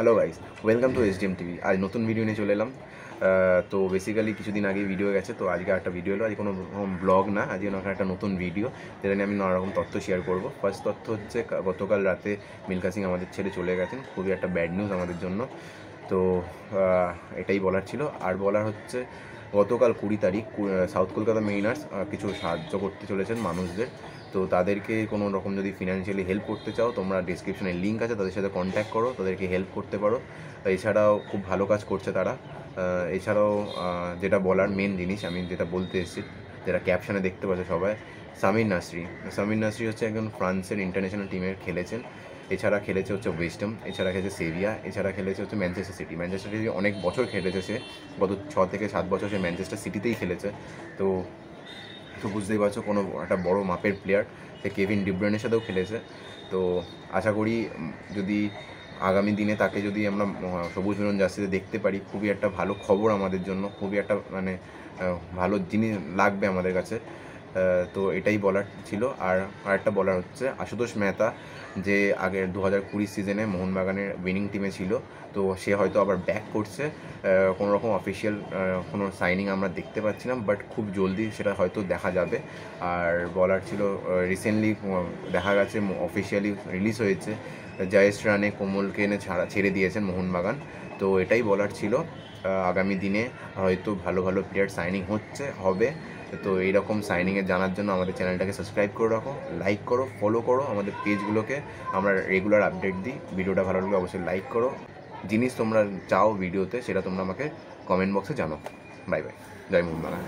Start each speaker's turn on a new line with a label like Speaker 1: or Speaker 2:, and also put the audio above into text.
Speaker 1: Hello guys welcome to SDM TV আজ নতুন video নিয়ে চলে এলাম। তো বেসিক্যালি কিছুদিন আগে ভিডিও গেছে, তো আজকে একটা ভিডিও এলো। আজ কোনো ব্লগ না, আজকে ওনাকে একটা নতুন ভিডিও যেটা নিয়ে আমি নানা রকম তথ্য শেয়ার করব। ফার্স্ট তথ্য হচ্ছে, গতকাল রাতে মিলকা সিং আমাদের ছেড়ে চলে গেছেন। খুবই একটা ব্যাড নিউজ আমাদের জন্য। তো এটাই বলার ছিল। আর বলার হচ্ছে, গতকাল কুড়ি তারিখ সাউথ কলকাতা মেইনার্স কিছু সাহায্য করতে চলেছেন মানুষদের। তো তাদেরকে কোনো রকম যদি ফিনান্সিয়ালি হেল্প করতে চাও, তোমরা ডিসক্রিপশনে লিঙ্ক আছে, তাদের সাথে কন্ট্যাক্ট করো, তাদেরকে হেল্প করতে পারো। এছাড়াও খুব ভালো কাজ করছে তারা। এছাড়াও যেটা বলার মেন জিনিস, আমি যেটা বলতে এসেছি যেটা ক্যাপশনে দেখতে পাচ্ছে সবাই, সামির নাসরি। সামির নাসরি হচ্ছে একজন ফ্রান্সের ইন্টারন্যাশনাল টিমের খেলেছেন। এছাড়া খেলেছে হচ্ছে ওয়েস্টম এছাড়া খেলেছে সেভিয়া এছাড়া খেলেছে হচ্ছে ম্যানচেস্টার সিটি ম্যানচেস্টার সিটি অনেক বছর খেলেছে সে, গত ছ থেকে সাত বছর সে ম্যানচেস্টার সিটিতেই খেলেছে। তো তো বুঝতেই পারছ কোনো একটা বড় মাপের প্লেয়ার সে কেভিন ডিব্রনের সাথেও খেলেছে। তো, আশা করি যদি আগামী দিনে তাকে যদি আমরা সবুজ মেরুন জার্সিতে দেখতে পারি, খুবই একটা ভালো খবর আমাদের জন্য, খুবই একটা মানে ভালো জিনিস লাগবে আমাদের কাছে। তো এটাই বলার ছিল। আর আরেকটা বলার হচ্ছে, আশুতোষ মেহতা যে আগের দু হাজার কুড়ি সিজনে মোহনবাগানের উইনিং টিমে ছিল, তো সে হয়তো আবার ব্যাক করছে। কোনো রকম অফিসিয়াল কোনো সাইনিং আমরা দেখতে পাচ্ছি না বাট খুব জলদি সেটা হয়তো দেখা যাবে। আর বলার ছিল রিসেন্টলি দেখা গেছে অফিসিয়ালি রিলিজ হয়েছে। জয়েশ রানে কোমলকে এনে ছাড়া, ছেড়ে দিয়েছেন মোহনবাগান। তো এটাই বলার ছিল। আগামী দিনে হয়তো ভালো ভালো প্লেয়ার সাইনিং হচ্ছে, হবে। তো এইরকম সাইনিংয়ে জানার জন্য আমাদের চ্যানেলটাকে সাবস্ক্রাইব করে রাখো লাইক করো ফলো করো আমাদের পেজগুলোকে আমরা রেগুলার আপডেট দিই। ভিডিওটা ভালো লাগলে অবশ্যই লাইক করো। জিনিস তোমরা চাও ভিডিওতে, সেটা তোমরা আমাকে কমেন্ট বক্সে জানো বাই বাই জয় মোহনবাগান।